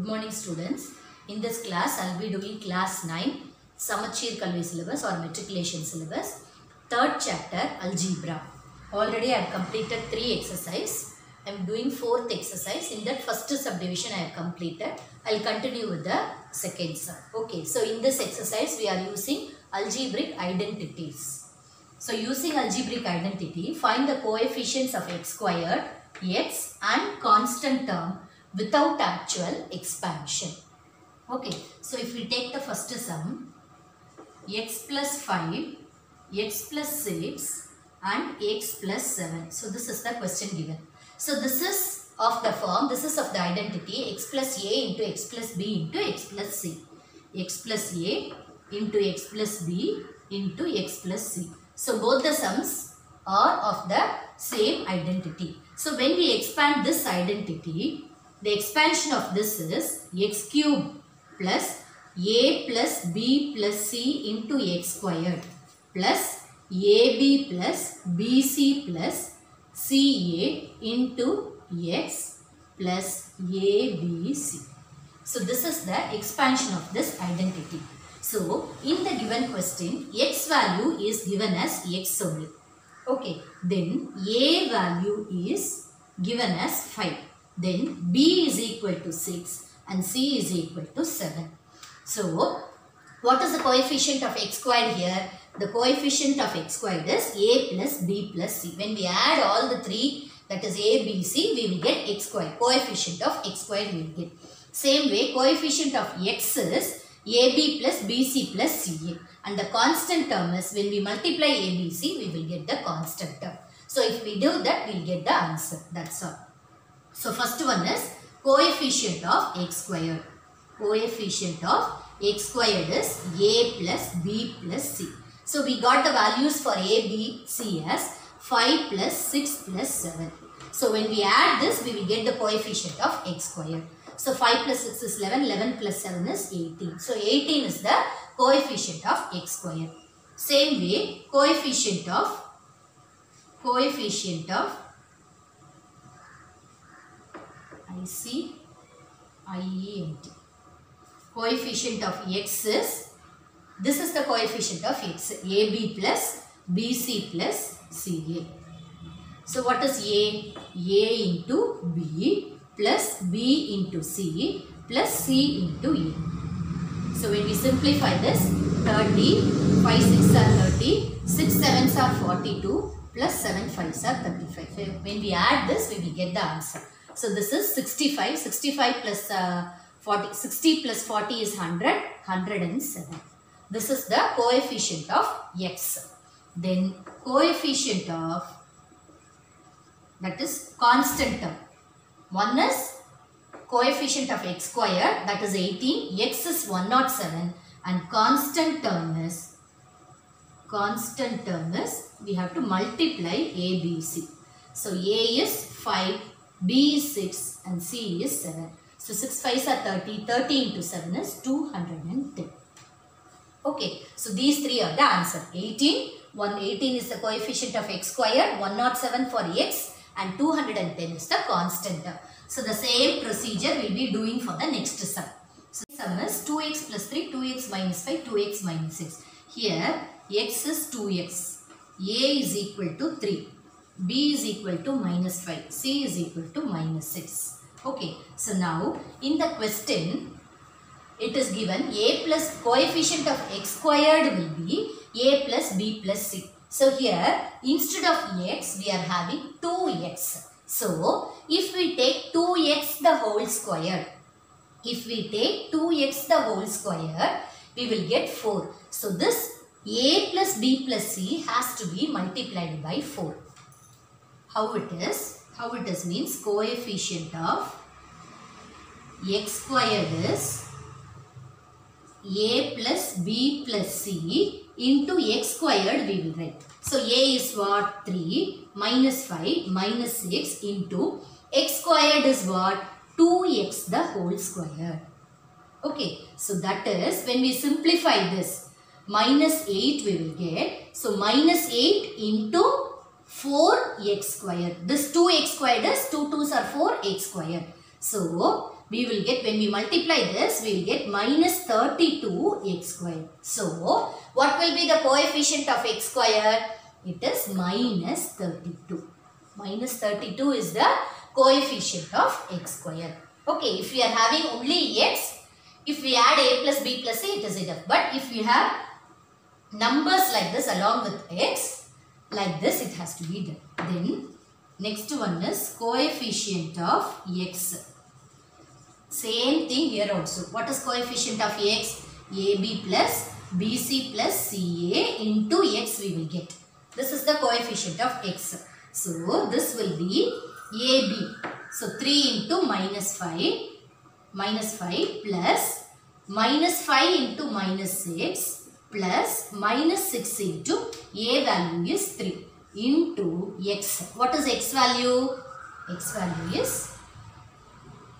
Good morning students. In this class, I'll be doing class 9 Samacheer Kalvi syllabus or matriculation syllabus. Third chapter Algebra. Already I have completed three exercise. I am doing fourth exercise. In that first subdivision I have completed. I'll continue with the second sub. Okay, so in this exercise we are using algebraic identities. So using algebraic identity, find the coefficients of x squared, x and constant term without actual expansion. Okay, so if we take the first sum, x plus 5, x plus 6 and x plus 7. So this is the question given. So this is of the form, this is of the identity x plus a into x plus b into x plus c. x plus a into x plus b into x plus c. So both the sums are of the same identity. So when we expand this identity, the expansion of this is x cube plus a plus b plus c into x squared plus ab plus bc plus ca into x plus abc. So this is the expansion of this identity. So in the given question, x value is given as x only. Okay, then a value is given as 5. Then b is equal to 6 and c is equal to 7. So what is the coefficient of x squared here? The coefficient of x squared is a plus b plus c. When we add all the three that is a, b, c we will get x squared. Coefficient of x squared we will get. Same way coefficient of x is AB plus BC plus CA and the constant term is when we multiply ABC we will get the constant term. So if we do that we will get the answer that's all. So first one is coefficient of x squared. Coefficient of x squared is a plus b plus c. So we got the values for a, b, c as 5 plus 6 plus 7. So when we add this we will get the coefficient of x squared. So 5 plus 6 is 11, 11 plus 7 is 18. So 18 is the coefficient of x squared. Same way, coefficient of, coefficient of IC, IENT. Coefficient of x is, this is the coefficient of x, AB plus BC plus CA. So what is A? A into B plus B into C plus C into A. So when we simplify this, 30, 5 6 are 30, 6 7s are 42, plus 7 5s are 35. When we add this, we will get the answer. So this is 65, 65 plus uh, 40, 60 plus 40 is 100, 107. This is the coefficient of x. Then coefficient of, that is constant term. One is coefficient of x square that is 18, x is 107 and constant term is, constant term is we have to multiply a, b, c. So a is 5, b is 6 and c is 7. So 6 5s are 30, 30 into 7 is 210. Okay, so these three are the answer. 18, 118 is the coefficient of x square, 107 for x and 210 is the constant. So the same procedure we will be doing for the next sum. So sum is 2x plus 3, 2x minus 5, 2x minus 6. Here x is 2x, a is equal to 3, b is equal to minus 5, c is equal to minus 6. Okay, so now in the question it is given a plus coefficient of x squared will be a plus b plus c. So here instead of x we are having 2x. So if we take 2x the whole square, if we take 2x the whole square, we will get 4. So this a plus b plus c has to be multiplied by 4. How it is? How it is means coefficient of x squared is a plus b plus c into x squared we will write. So a is what? 3 minus 5 minus 6 into x squared is what? 2x the whole square. Okay, so that is when we simplify this minus 8 we will get. So minus 8 into 4x square. This 2x squared is 2 2s are 4x square. So we will get, when we multiply this, we will get minus 32 x square. So, what will be the coefficient of x square? It is minus 32. Minus 32 is the coefficient of x square. Okay, if we are having only x, if we add a plus b plus c, it is enough. But if we have numbers like this along with x, like this it has to be done. Then, next one is coefficient of x. Same thing here also. What is coefficient of x? AB plus BC plus CA into x we will get. This is the coefficient of x. So, this will be AB. So, 3 into minus 5, minus 5 plus minus 5 into minus 6 plus minus 6 into A value is 3 into x. What is x value? x value is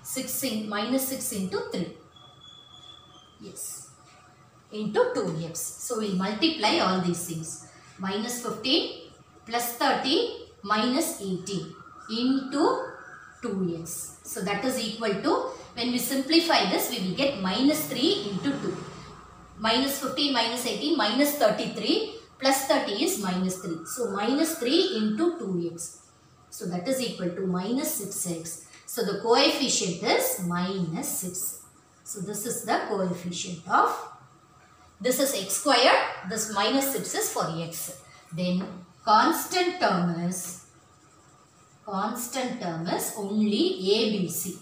6 in, minus 6 into 3. Yes. Into 2x. So, we will multiply all these things. Minus 15 plus 30 minus 18 into 2x. So, that is equal to, when we simplify this, we will get minus 3 into 2. Minus 15 minus 18 minus 33 plus 30 is minus 3. So, minus 3 into 2x. So, that is equal to minus 6x. So, the coefficient is minus 6. So, this is the coefficient of, this is x squared, this minus 6 is for x. Then, constant term is, constant term is only ABC.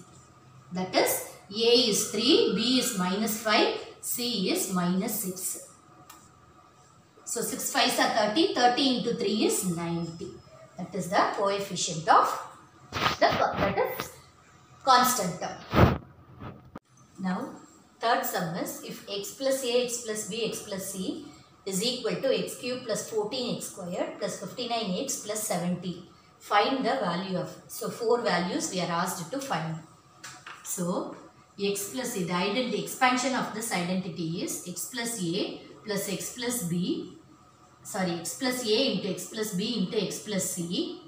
That is, A is 3, B is minus 5, C is minus 6. So, 6 5s are 30, 30 into 3 is 90. That is the coefficient of the, that is constant term. Now, third sum is if x plus a, x plus b, x plus c is equal to x cube plus 14x squared plus 59x plus 70. Find the value of, so four values we are asked to find. So, x plus a, the identity, expansion of this identity is x plus a plus x plus b, sorry, x plus a into x plus b into x plus c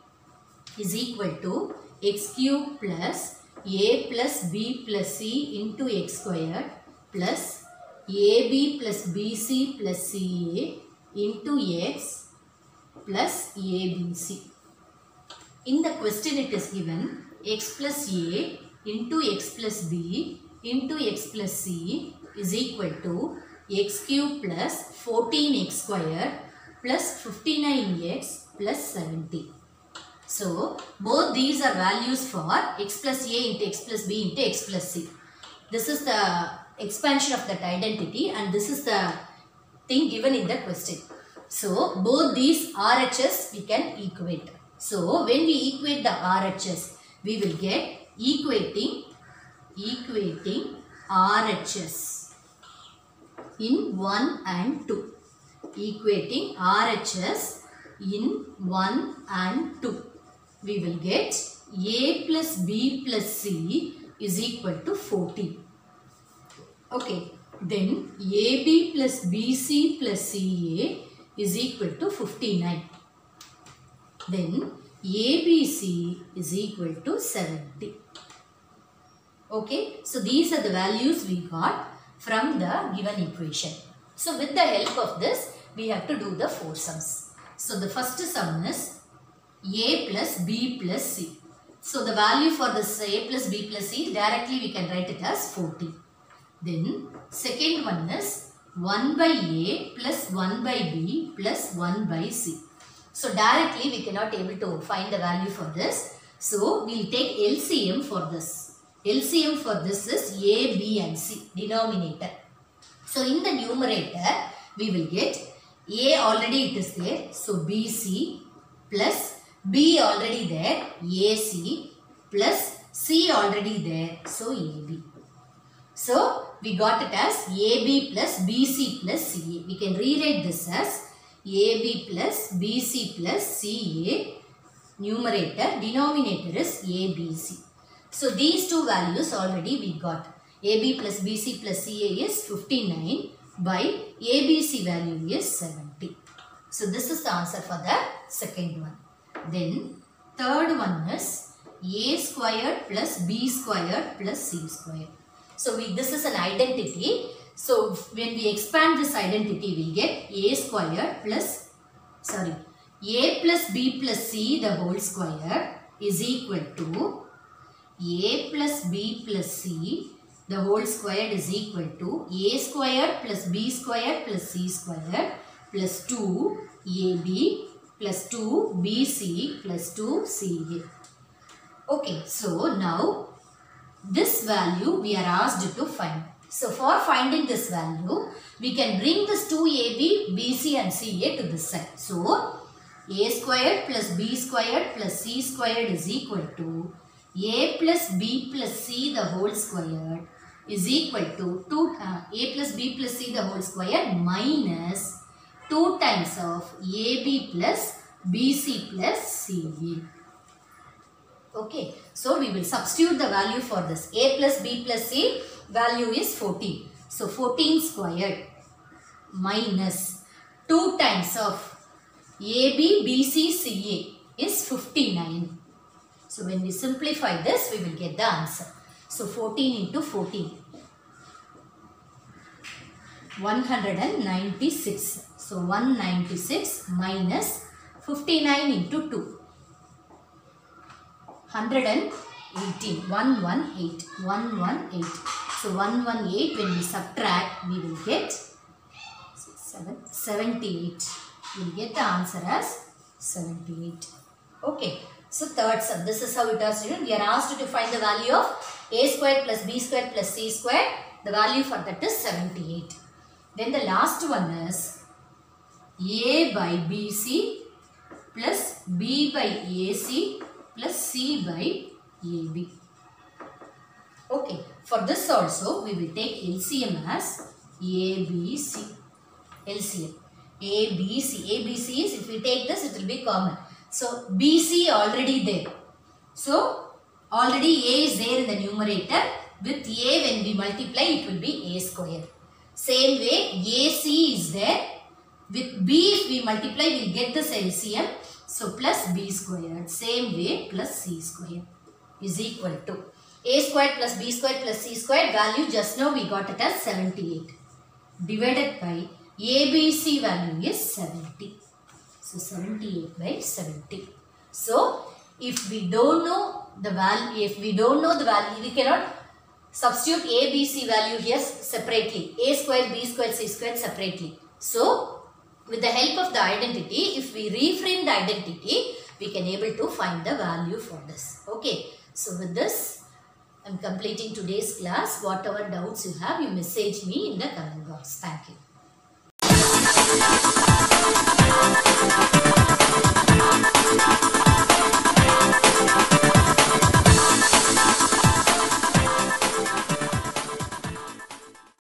is equal to x cube plus a plus b plus c into x squared plus ab plus bc plus ca into x plus abc. In the question it is given x plus a into x plus b into x plus c is equal to x cube plus 14x squared plus 59x plus 70. So, both these are values for x plus a into x plus b into x plus c. This is the expansion of that identity and this is the thing given in the question. So, both these RHS we can equate. So, when we equate the RHS, we will get equating, equating RHS in 1 and 2. Equating RHS in 1 and 2. We will get A plus B plus C is equal to 40 Okay. Then AB plus BC plus CA is equal to 59. Then ABC is equal to 70. Okay. So these are the values we got from the given equation. So with the help of this, we have to do the four sums. So the first sum is A plus B plus C. So the value for this A plus B plus C, directly we can write it as 40. Then second one is 1 by A plus 1 by B plus 1 by C. So directly we cannot able to find the value for this. So we will take LCM for this. LCM for this is A, B and C denominator. So in the numerator we will get A already it is there. So BC plus B already there AC plus C already there. So AB. So we got it as AB plus BC plus CA. We can rewrite this as AB plus BC plus CA numerator denominator is ABC. So these two values already we got. AB plus BC plus CA is 59 by ABC value is 70. So this is the answer for the second one. Then third one is a squared plus b squared plus c squared. So we, this is an identity. So when we expand this identity, we get a squared plus, sorry, a plus b plus c the whole square is equal to a plus b plus c the whole squared is equal to a squared plus b squared plus c squared plus 2ab plus 2bc plus 2ca. Okay, so now this value we are asked to find. So for finding this value, we can bring this 2ab, bc and ca to this side. So a squared plus b squared plus c squared is equal to a plus b plus c the whole squared is equal to 2 uh, a plus b plus c the whole square minus 2 times of ab plus bc plus ca. Okay, so we will substitute the value for this. a plus b plus c value is 14. So 14 squared minus 2 times of ab, bc, ca is 59. So when we simplify this, we will get the answer. So 14 into 14. 196. So 196 minus 59 into 2. 118. 118. 118. So 118 when we subtract we will get 7, 78. We will get the answer as 78. Okay. So third sum. This is how it has written. We are asked to find the value of a square plus b square plus c square. The value for that is 78. Then the last one is a by bc plus b by ac plus c by ab. Okay, for this also we will take LCM as ABC. LCM. ABC. ABC is if we take this it will be common. So BC already there. So already A is there in the numerator. With A when we multiply it will be A square. Same way AC is there. With B if we multiply we will get this LCM. So plus B squared. Same way plus C square is equal to A squared plus B squared plus C squared value just now we got it as 78. Divided by ABC value is 70. So 78 by 70. So if we don't know the value, if we don't know the value, we cannot substitute A, B, C value here separately. A square, B square, C square separately. So with the help of the identity, if we reframe the identity, we can able to find the value for this. Okay. So with this, am completing today's class. Whatever doubts you have, you message me in the comment box. Thank you.